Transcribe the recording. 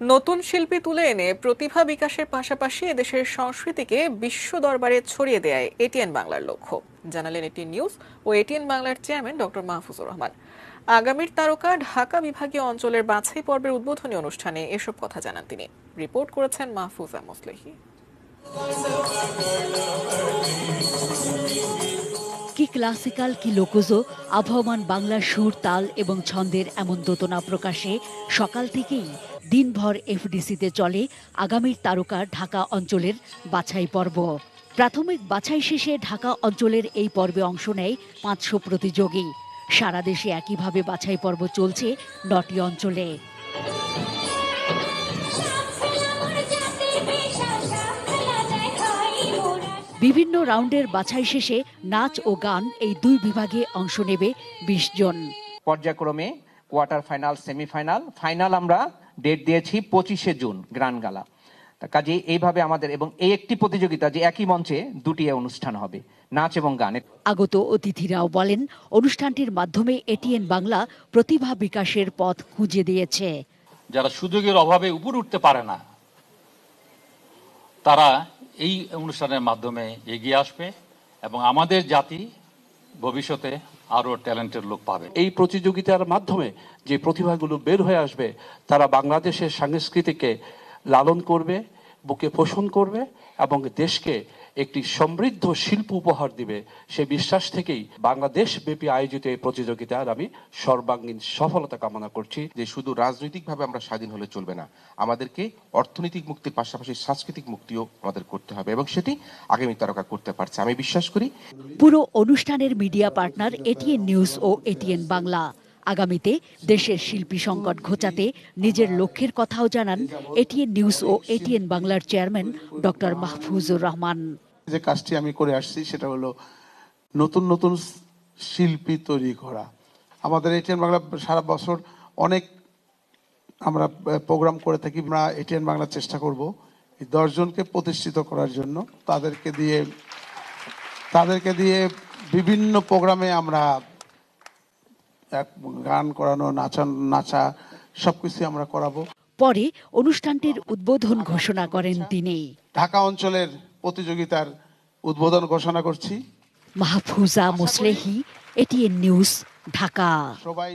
নতুন শিল্পী তুলে এনে প্রতিভা বিকাশের পাশাপাশি এদেশের সংস্কৃতিকে বিশ্ব দরবারে ছড়িয়ে দেয় এটিএন বাংলার লক্ষ্য। জানালেন এটি নিউজ ও এটিএন বাংলার চেয়ারম্যান ডক্টর মাহফুজুর রহমান। আগামীর তারকা ঢাকা বিভাগীয় অঞ্চলের বাছাই পর্বের উদ্বোধনী অনুষ্ঠানে এসব কথা জানান তিনি। রিপোর্ট করেছেন মাহফুজা মুসলিহি। ক্লাসিক্যাল কি লোকজো আবহমান বাংলার সুর, তাল এবং ছন্দের এমন দোতনা প্রকাশে সকাল থেকেই দিনভর এফডিসিতে চলে আগামীর তারকা ঢাকা অঞ্চলের বাছাই পর্ব। প্রাথমিক বাছাই শেষে ঢাকা অঞ্চলের এই পর্বে অংশ নেয় পাঁচশো প্রতিযোগী। সারা দেশে একইভাবে বাছাই পর্ব চলছে নটি অঞ্চলে। বিভিন্ন রাউন্ডের বাছাই শেষে নাচ ও গান এই দুই বিভাগে অংশ নেবে বিশ জন। পর্যায়ক্রমে কোয়ার্টার ফাইনাল সেমিফাইনাল ফাইনাল আমরা ডেট দিয়েছি পঁচিশে জুন গ্রান গালা তা কাজে এইভাবে আমাদের এবং এই একটি প্রতিযোগিতা যে একই মঞ্চে দুটি অনুষ্ঠান হবে নাচ এবং গানের আগত অতিথিরাও বলেন অনুষ্ঠানটির মাধ্যমে এটিএন বাংলা প্রতিভা বিকাশের পথ খুঁজে দিয়েছে। যারা সুযোগের অভাবে উপরে উঠতে পারে না তারা এই অনুষ্ঠানের মাধ্যমে এগিয়ে আসবে এবং আমাদের জাতি ভবিষ্যতে আরও ট্যালেন্টের লোক পাবে। এই প্রতিযোগিতার মাধ্যমে যে প্রতিভাগুলো বের হয়ে আসবে, তারা বাংলাদেশের সংস্কৃতিকে লালন করবে, বুকে পোষণ করবে এবং দেশকে একটি সমৃদ্ধ শিল্প উপহার দিবে। সে বিশ্বাস থেকেই বাংলাদেশ ব্যাপী আয়োজিত এই প্রতিযোগিতার আমি সর্বাঙ্গীন সফলতা কামনা করছি যে শুধু রাজনৈতিকভাবে আমরা স্বাধীন হলে চলবে না, আমাদেরকে অর্থনৈতিক মুক্তির পাশাপাশি সাংস্কৃতিক মুক্তিও আমাদের করতে হবে এবং সেটি আগামী তারকা করতে পারছে। আমি বিশ্বাস করি পুরো অনুষ্ঠানের মিডিয়া পার্টনার এটিএন নিউজ ও এটিএন বাংলা। আগামীতে দেশের শিল্পী সংকট ঘোচাতে নিজের লক্ষ্যের কথাও জানান এটিএন নিউজ ও এটিএন বাংলার চেয়ারম্যান ডক্টর মাহফুজুর রহমান। যে কাজটি আমি করে আসছি সেটা হলো নতুন নতুন শিল্পী তৈরি করা। আমাদের এটিএন বাংলা সারা বছর অনেক আমরা প্রোগ্রাম করে থাকি আমরা এটিএন বাংলা চেষ্টা করব এই দশজনকে প্রতিষ্ঠিত করার জন্য। তাদেরকে দিয়ে তাদেরকে দিয়ে বিভিন্ন প্রোগ্রামে আমরা এক গান করানো নাচান নাচা নাচা সবকিছু আমরা করাবো। পরে অনুষ্ঠানটির উদ্বোধন ঘোষণা করেন তিনি। ঢাকা অঞ্চলের প্রতিযোগিতার উদ্বোধন ঘোষণা করছি। Mahfuza Muslehi ATN news Dhaka. সবাই